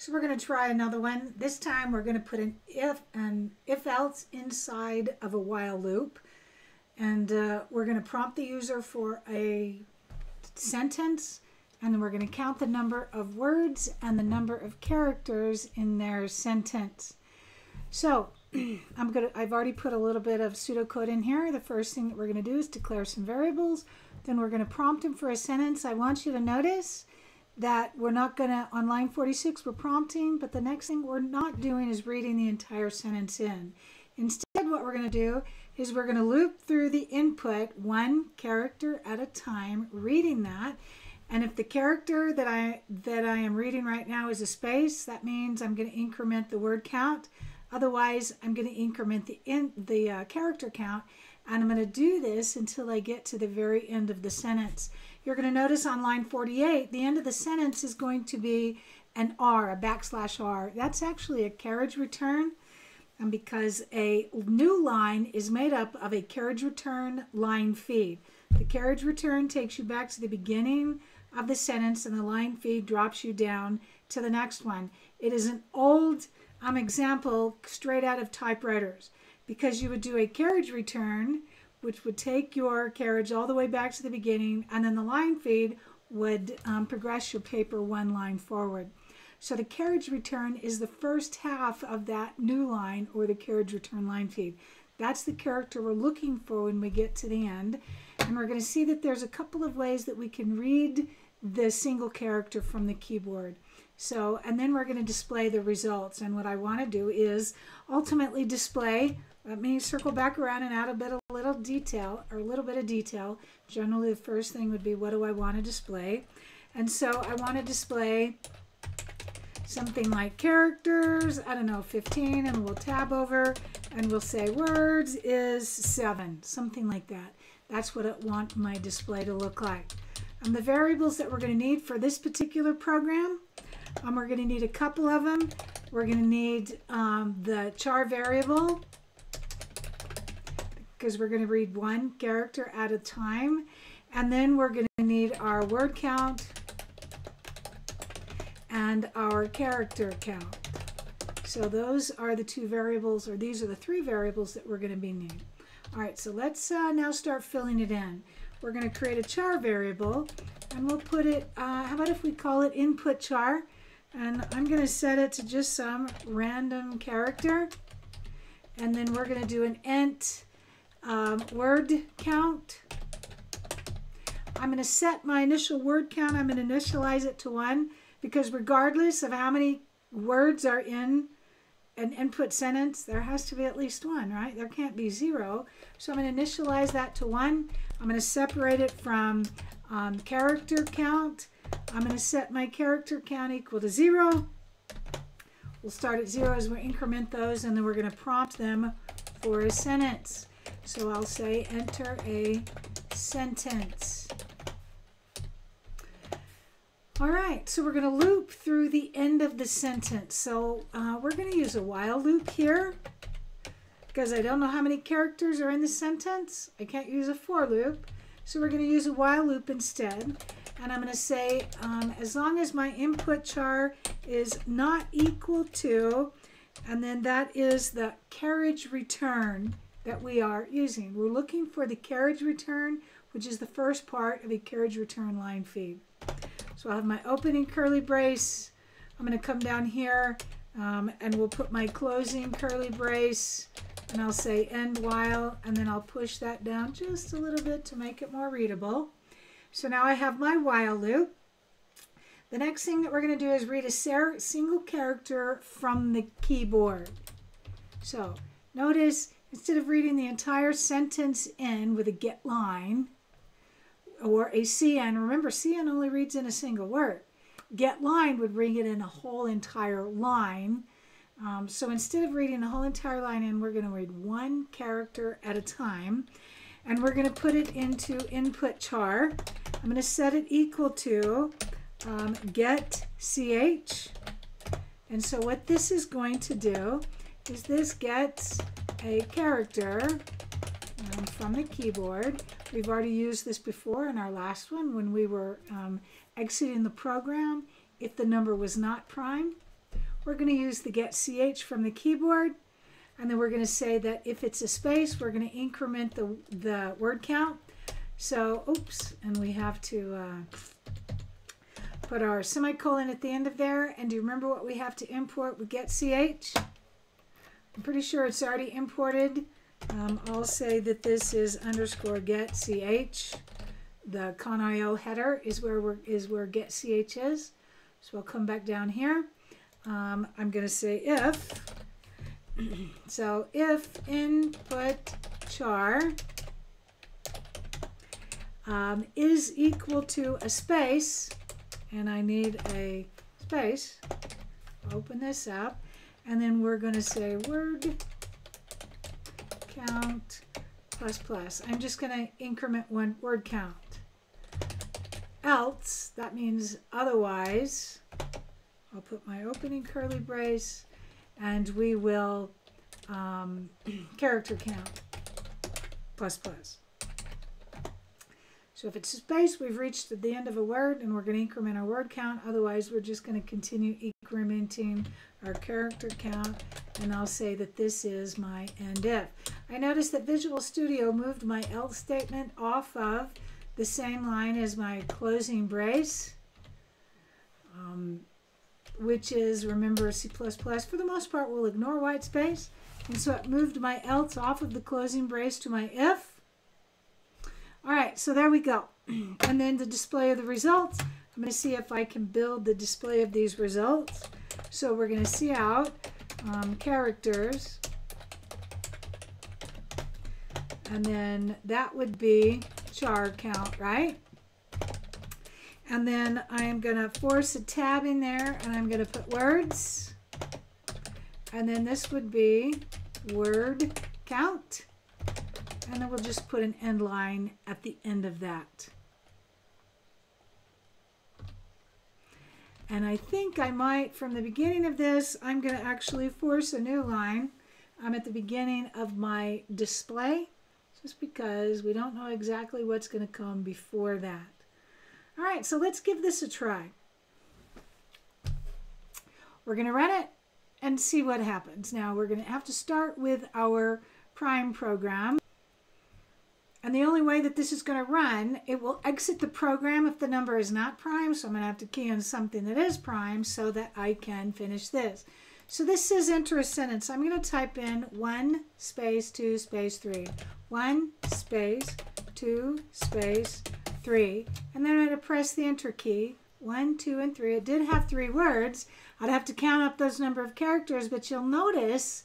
So we're going to try another one. This time we're going to put an if and if else inside of a while loop. And uh, we're going to prompt the user for a sentence. And then we're going to count the number of words and the number of characters in their sentence. So I'm going to, I've already put a little bit of pseudocode in here. The first thing that we're going to do is declare some variables. Then we're going to prompt them for a sentence. I want you to notice that we're not going to, on line 46, we're prompting, but the next thing we're not doing is reading the entire sentence in. Instead, what we're going to do is we're going to loop through the input one character at a time, reading that. And if the character that I, that I am reading right now is a space, that means I'm going to increment the word count. Otherwise, I'm going to increment the, in, the uh, character count. And I'm going to do this until I get to the very end of the sentence. You're going to notice on line 48, the end of the sentence is going to be an R, a backslash R. That's actually a carriage return and because a new line is made up of a carriage return line feed. The carriage return takes you back to the beginning of the sentence and the line feed drops you down to the next one. It is an old um, example straight out of typewriters because you would do a carriage return which would take your carriage all the way back to the beginning, and then the line feed would um, progress your paper one line forward. So the carriage return is the first half of that new line or the carriage return line feed. That's the character we're looking for when we get to the end. And we're going to see that there's a couple of ways that we can read the single character from the keyboard. So, and then we're going to display the results. And what I want to do is ultimately display let me circle back around and add a bit of detail or a little bit of detail. Generally, the first thing would be what do I want to display? And so I want to display something like characters, I don't know, 15, and we'll tab over and we'll say words is 7, something like that. That's what I want my display to look like. And the variables that we're going to need for this particular program, um, we're going to need a couple of them. We're going to need um, the char variable, because we're going to read one character at a time. And then we're going to need our word count and our character count. So those are the two variables, or these are the three variables that we're going to be needing. All right, so let's uh, now start filling it in. We're going to create a char variable, and we'll put it, uh, how about if we call it input char? And I'm going to set it to just some random character. And then we're going to do an int um, word count. I'm going to set my initial word count. I'm going to initialize it to 1 because regardless of how many words are in an input sentence, there has to be at least one, right? There can't be zero. So I'm going to initialize that to 1. I'm going to separate it from um, character count. I'm going to set my character count equal to 0. We'll start at 0 as we increment those, and then we're going to prompt them for a sentence. So I'll say enter a sentence. All right, so we're going to loop through the end of the sentence. So uh, we're going to use a while loop here because I don't know how many characters are in the sentence. I can't use a for loop. So we're going to use a while loop instead. And I'm going to say um, as long as my input char is not equal to, and then that is the carriage return that we are using. We're looking for the carriage return, which is the first part of a carriage return line feed. So I have my opening curly brace. I'm going to come down here um, and we'll put my closing curly brace and I'll say end while and then I'll push that down just a little bit to make it more readable. So now I have my while loop. The next thing that we're going to do is read a single character from the keyboard. So notice Instead of reading the entire sentence in with a get line or a cin, remember cin only reads in a single word. Get line would bring it in a whole entire line. Um, so instead of reading the whole entire line in, we're going to read one character at a time. And we're going to put it into input char. I'm going to set it equal to um, get ch. And so what this is going to do is this gets a character um, from the keyboard. We've already used this before in our last one when we were um, exiting the program if the number was not prime. we're going to use the getch from the keyboard. And then we're going to say that if it's a space, we're going to increment the, the word count. So, oops, and we have to uh, put our semicolon at the end of there. And do you remember what we have to import with getch? I'm pretty sure it's already imported. Um, I'll say that this is underscore getch. The conio header is where we're, is where getch is. So I'll come back down here. Um, I'm going to say if. so if input char um, is equal to a space, and I need a space, open this up, and then we're going to say word count plus plus. I'm just going to increment one word count. Else, that means otherwise, I'll put my opening curly brace, and we will um, character count plus plus. So if it's a space, we've reached the end of a word and we're going to increment our word count. Otherwise, we're just going to continue incrementing our character count. And I'll say that this is my end if. I noticed that Visual Studio moved my else statement off of the same line as my closing brace, um, which is, remember, C++, for the most part, will ignore white space. And so it moved my else off of the closing brace to my if. So there we go. and then the display of the results. I'm going to see if I can build the display of these results. So we're going to cout um, characters. And then that would be char count, right? And then I'm going to force a tab in there and I'm going to put words. And then this would be word count and then we'll just put an end line at the end of that. And I think I might, from the beginning of this, I'm going to actually force a new line. I'm at the beginning of my display, just because we don't know exactly what's going to come before that. All right, so let's give this a try. We're going to run it and see what happens. Now, we're going to have to start with our prime program. And the only way that this is going to run, it will exit the program if the number is not prime. So I'm going to have to key in something that is prime so that I can finish this. So this says enter a sentence. I'm going to type in 1 space 2 space 3. 1 space 2 space 3. And then I'm going to press the enter key. 1, 2, and 3. It did have three words. I'd have to count up those number of characters, but you'll notice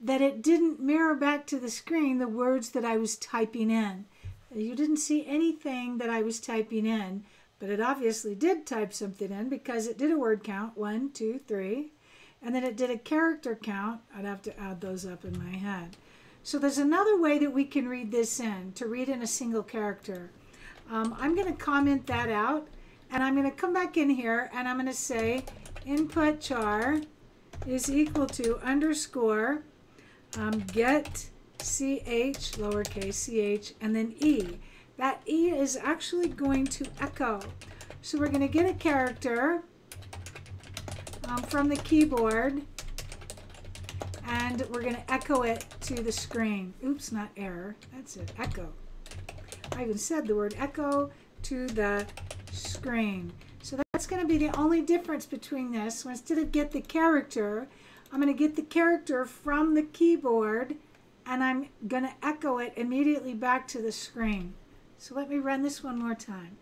that it didn't mirror back to the screen the words that I was typing in. You didn't see anything that I was typing in, but it obviously did type something in because it did a word count, one, two, three, and then it did a character count. I'd have to add those up in my head. So there's another way that we can read this in, to read in a single character. Um, I'm going to comment that out, and I'm going to come back in here, and I'm going to say input char is equal to underscore um, get ch, lowercase ch, and then e. That e is actually going to echo. So we're going to get a character um, from the keyboard and we're going to echo it to the screen. Oops, not error. That's it, echo. I even said the word echo to the screen. So that's going to be the only difference between this. So instead of get the character, I'm going to get the character from the keyboard and I'm going to echo it immediately back to the screen. So let me run this one more time.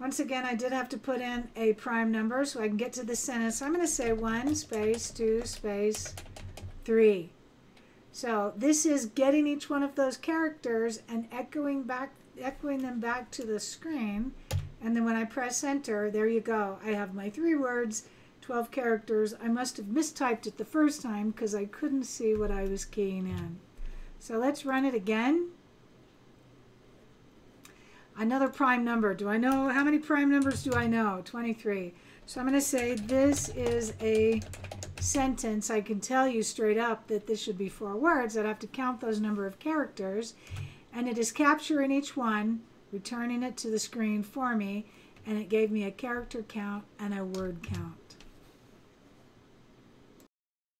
Once again, I did have to put in a prime number so I can get to the sentence. I'm going to say 1 space 2 space 3. So this is getting each one of those characters and echoing back echoing them back to the screen and then when I press enter, there you go. I have my three words, 12 characters. I must have mistyped it the first time because I couldn't see what I was keying in. So let's run it again. Another prime number. Do I know, how many prime numbers do I know? 23. So I'm going to say this is a sentence. I can tell you straight up that this should be four words. I'd have to count those number of characters. And it is capturing each one returning it to the screen for me. and it gave me a character count and a word count.